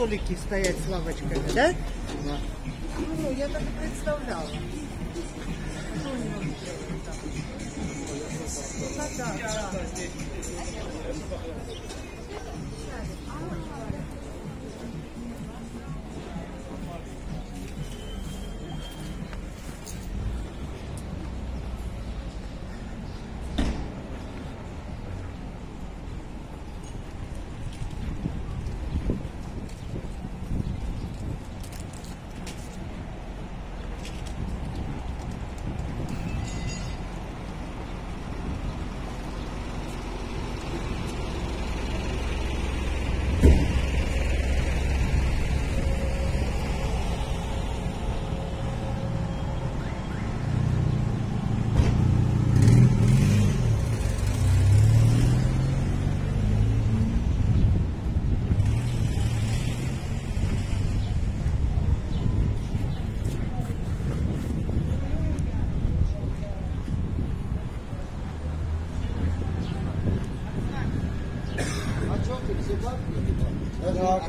столики стоять с лавочками, да? Ну, я так представляла.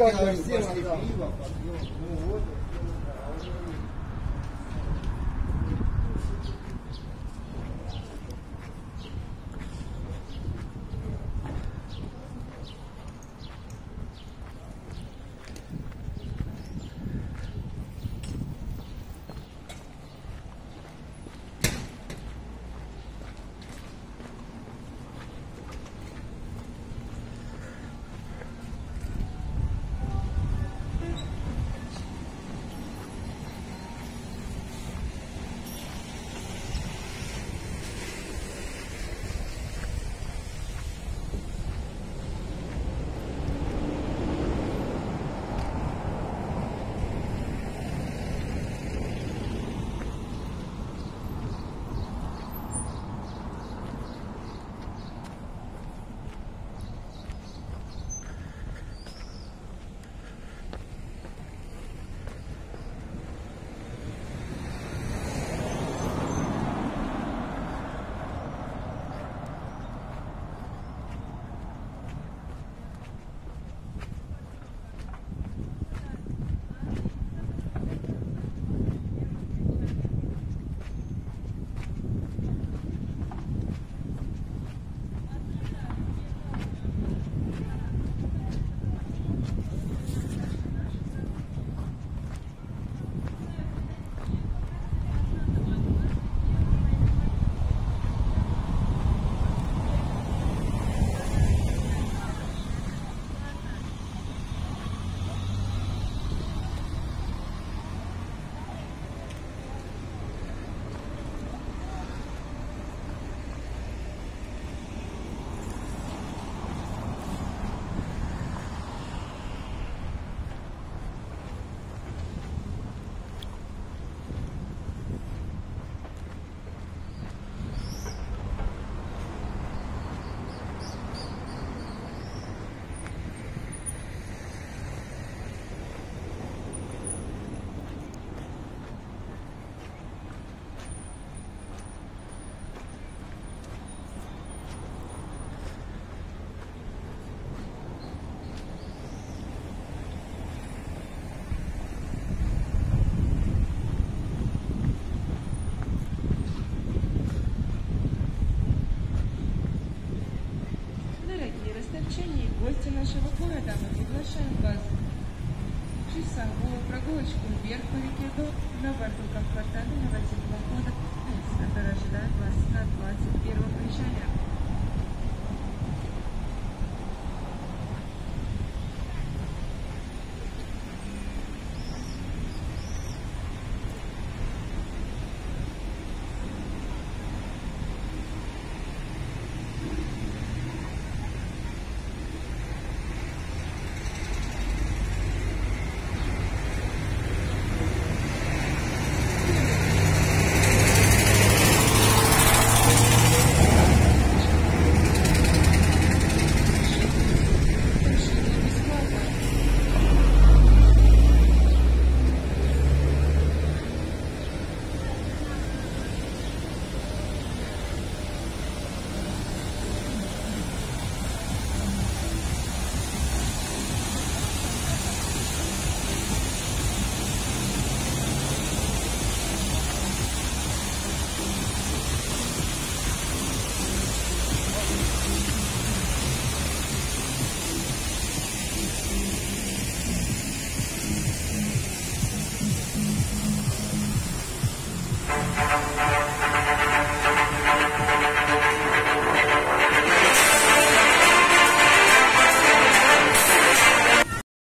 God bless